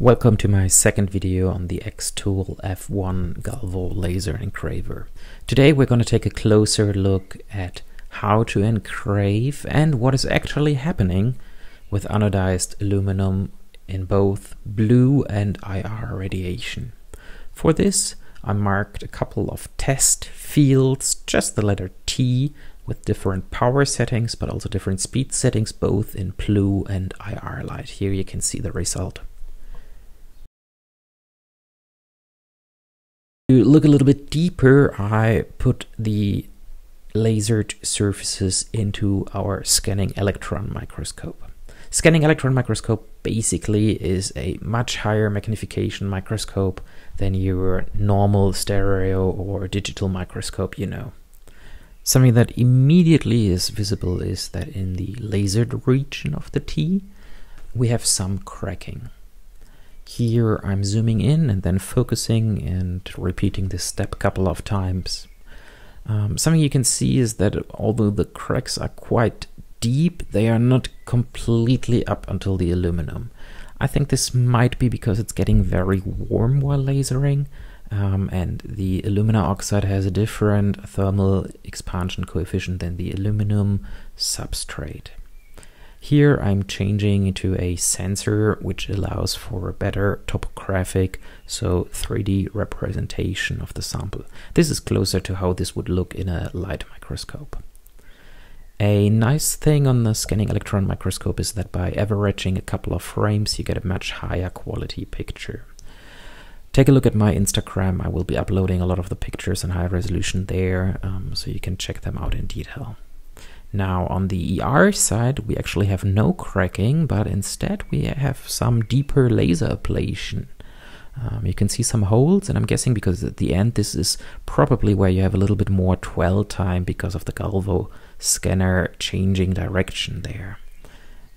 Welcome to my second video on the Xtool F1 Galvo laser engraver. Today we're going to take a closer look at how to engrave and what is actually happening with anodized aluminum in both blue and IR radiation. For this I marked a couple of test fields, just the letter T with different power settings but also different speed settings both in blue and IR light. Here you can see the result. To look a little bit deeper, I put the lasered surfaces into our scanning electron microscope. Scanning electron microscope basically is a much higher magnification microscope than your normal stereo or digital microscope you know. Something that immediately is visible is that in the lasered region of the T, we have some cracking. Here I'm zooming in and then focusing and repeating this step a couple of times. Um, something you can see is that although the cracks are quite deep, they are not completely up until the aluminum. I think this might be because it's getting very warm while lasering, um, and the alumina oxide has a different thermal expansion coefficient than the aluminum substrate. Here I'm changing into a sensor which allows for a better topographic, so 3D representation of the sample. This is closer to how this would look in a light microscope. A nice thing on the scanning electron microscope is that by averaging a couple of frames you get a much higher quality picture. Take a look at my Instagram, I will be uploading a lot of the pictures in high resolution there, um, so you can check them out in detail. Now on the ER side, we actually have no cracking, but instead we have some deeper laser ablation. Um, you can see some holes, and I'm guessing because at the end this is probably where you have a little bit more dwell time because of the Galvo scanner changing direction there.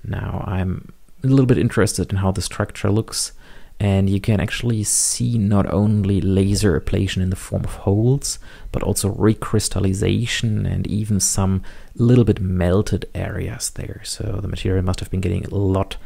Now I'm a little bit interested in how the structure looks and you can actually see not only laser ablation in the form of holes, but also recrystallization and even some little bit melted areas there. So the material must have been getting a lot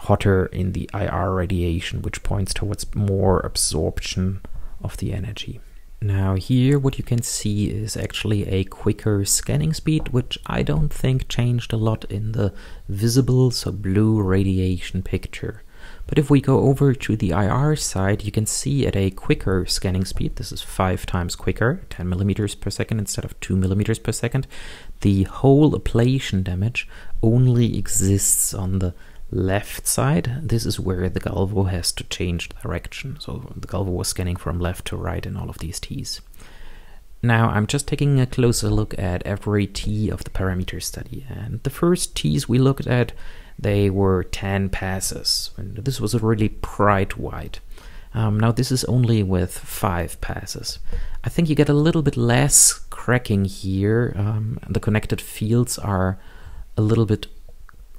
hotter in the IR radiation, which points towards more absorption of the energy. Now here what you can see is actually a quicker scanning speed, which I don't think changed a lot in the visible, so blue radiation picture. But if we go over to the IR side, you can see at a quicker scanning speed, this is five times quicker, 10 millimeters per second instead of 2 millimeters per second, the whole ablation damage only exists on the left side. This is where the Galvo has to change direction. So the Galvo was scanning from left to right in all of these T's. Now I'm just taking a closer look at every T of the parameter study. And the first T's we looked at they were 10 passes. And this was a really bright white. Um, now this is only with 5 passes. I think you get a little bit less cracking here. Um, the connected fields are a little bit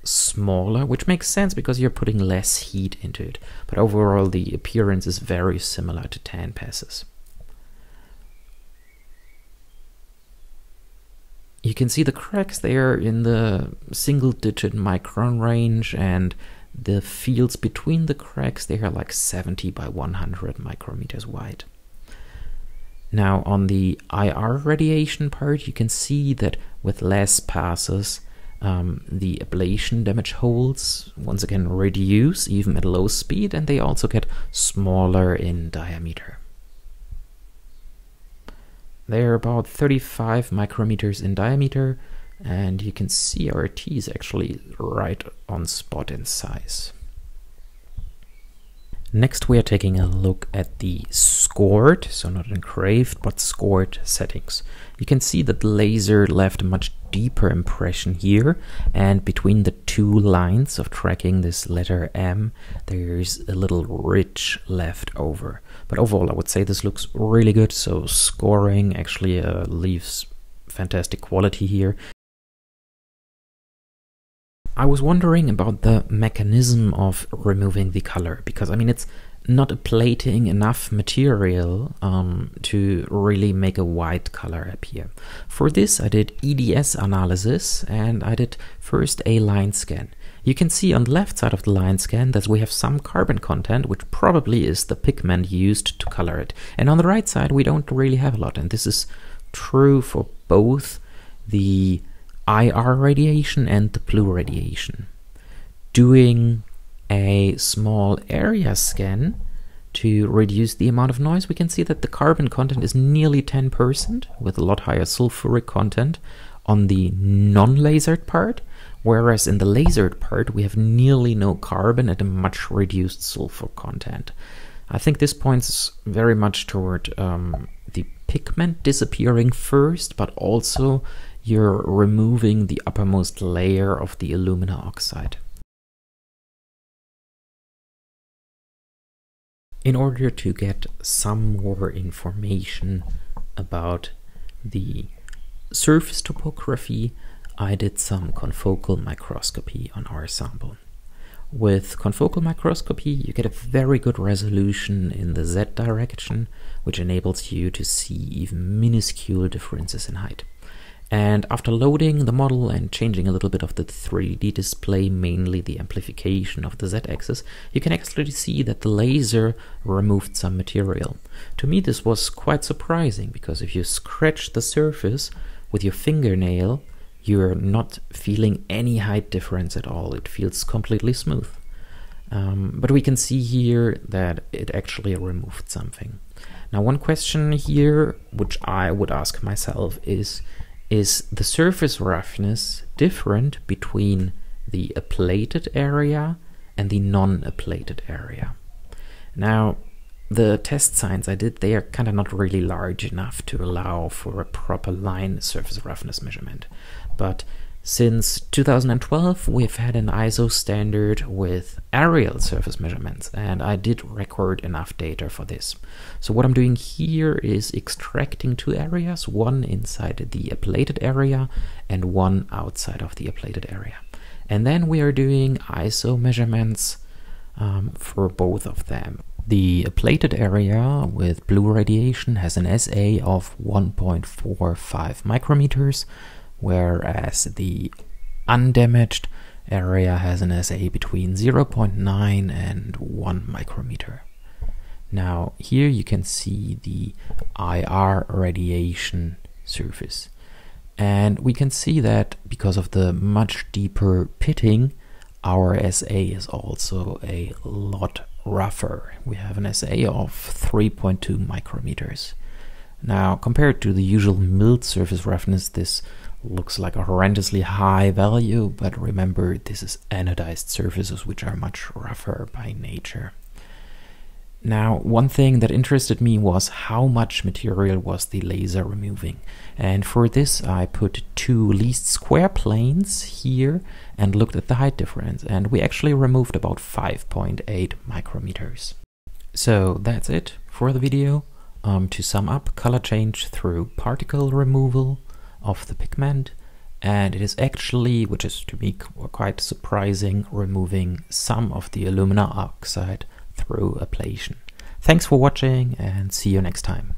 smaller, which makes sense because you're putting less heat into it. But overall the appearance is very similar to 10 passes. You can see the cracks there in the single digit micron range and the fields between the cracks they are like 70 by 100 micrometers wide. Now on the IR radiation part you can see that with less passes um, the ablation damage holes once again reduce even at low speed and they also get smaller in diameter. They're about 35 micrometers in diameter, and you can see our T is actually right on spot in size. Next we are taking a look at the scored, so not engraved, but scored settings. You can see that the laser left a much deeper impression here, and between the two lines of tracking this letter M, there's a little ridge left over. But overall, I would say this looks really good, so scoring actually uh, leaves fantastic quality here. I was wondering about the mechanism of removing the color because I mean it's not ablating enough material um, to really make a white color appear. For this I did EDS analysis and I did first a line scan. You can see on the left side of the line scan that we have some carbon content, which probably is the pigment used to color it. And on the right side, we don't really have a lot. And this is true for both the IR radiation and the blue radiation. Doing a small area scan to reduce the amount of noise, we can see that the carbon content is nearly 10% with a lot higher sulfuric content on the non-lasered part, whereas in the lasered part we have nearly no carbon and a much reduced sulfur content. I think this points very much toward um, the pigment disappearing first, but also you're removing the uppermost layer of the alumina oxide. In order to get some more information about the surface topography, I did some confocal microscopy on our sample. With confocal microscopy, you get a very good resolution in the z direction, which enables you to see even minuscule differences in height. And after loading the model and changing a little bit of the 3D display, mainly the amplification of the z-axis, you can actually see that the laser removed some material. To me this was quite surprising, because if you scratch the surface with your fingernail, you're not feeling any height difference at all. It feels completely smooth. Um, but we can see here that it actually removed something. Now one question here, which I would ask myself is, is the surface roughness different between the ablated area and the non-ablated area. Now, the test signs I did, they are kind of not really large enough to allow for a proper line surface roughness measurement. But since 2012, we've had an ISO standard with areal surface measurements, and I did record enough data for this. So what I'm doing here is extracting two areas, one inside the ablated area and one outside of the ablated area. And then we are doing ISO measurements um, for both of them. The ablated area with blue radiation has an SA of 1.45 micrometers, whereas the undamaged area has an SA between 0.9 and 1 micrometer. Now here you can see the IR radiation surface and we can see that because of the much deeper pitting our SA is also a lot rougher. We have an SA of 3.2 micrometers. Now compared to the usual milled surface roughness this looks like a horrendously high value, but remember this is anodized surfaces which are much rougher by nature. Now, one thing that interested me was how much material was the laser removing. And for this, I put two least square planes here and looked at the height difference. And we actually removed about 5.8 micrometers. So that's it for the video. Um, to sum up, color change through particle removal of the pigment and it is actually, which is to me quite surprising, removing some of the alumina oxide through ablation. Thanks for watching and see you next time.